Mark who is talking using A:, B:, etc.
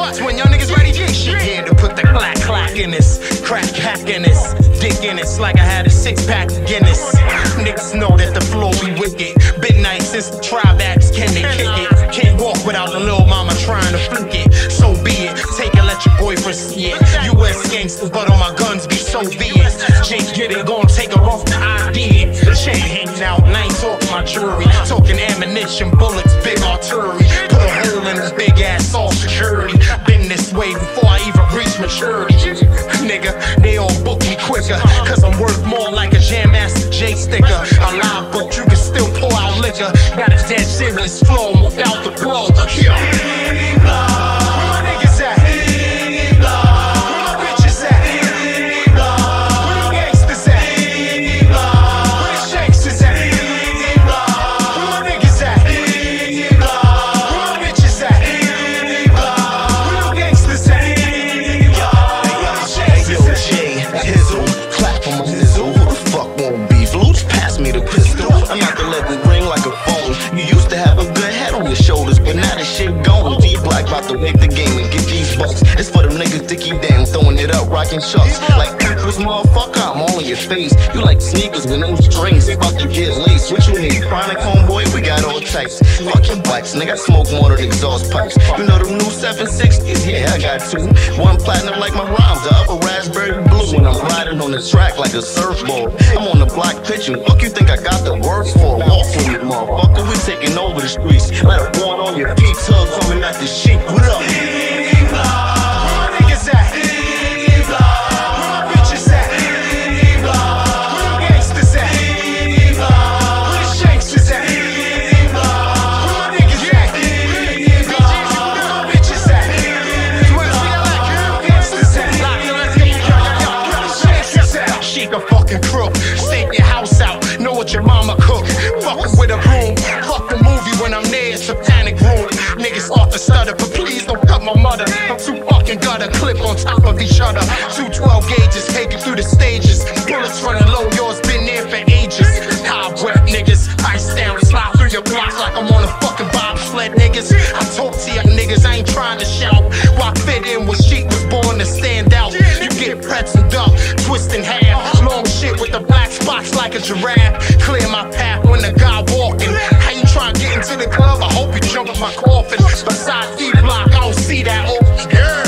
A: When y'all niggas ready? Sheek here to put the clack clack in this, crack hack in this, dick in this, like I had a six pack of Guinness. Niggas know that the flow be wicked. Been nice since the tribe acts, can they kick it? Can't walk without the little mama trying to flick it. So be it, take it, let your boyfriend see it. US gangsters, but on my guns be so be it. Jake get it, gon' take her off the ID. Chain hanging out, ain't talking my jewelry. Talking ammunition, bullets, big artillery. Maturity. Nigga, they all book me quicker. Cause I'm worth more like a Jam Master Jay sticker. I lie, but you can still pour out liquor. Got a dead serious flow without the blow. Yeah.
B: Up. Like Empress, motherfucker, I'm all in your face. You like sneakers with no strings, about to get laced. What you need? Chronic homeboy, we got all types. Fuck your bikes, nigga, smoke more than exhaust pipes. You know them new 760s? Yeah, I got two. One platinum like my rhymes, the other raspberry blue. When I'm riding on the track like a surfboard. I'm on the block pitching. Fuck you think I got the words for? Walk with me, motherfucker. We taking over the streets. Let a one on your feet, tug coming out the sheet. What up?
A: Fucking crook. Stake your house out. Know what your mama cook. Fucking with a broom. Fuck the movie when I'm there. Panic room. Niggas off the stutter, but please don't cut my mother. I'm too fucking gutter. Clip on top of each other. Two 12 gauges taking through the stages. Bullets running low. Yours been there for ages. Wet niggas. Ice down. Slide through your block like I'm on a fucking bobsled niggas. I talk to y'all niggas. I ain't trying to shout. Why fit in with sheep was born to stand out. You get pretzeled up, twist in half like a giraffe. Clear my path when the guy walking. How you trying to get into the club? I hope you jump in my coffin. Beside E block, I don't see that old. girl.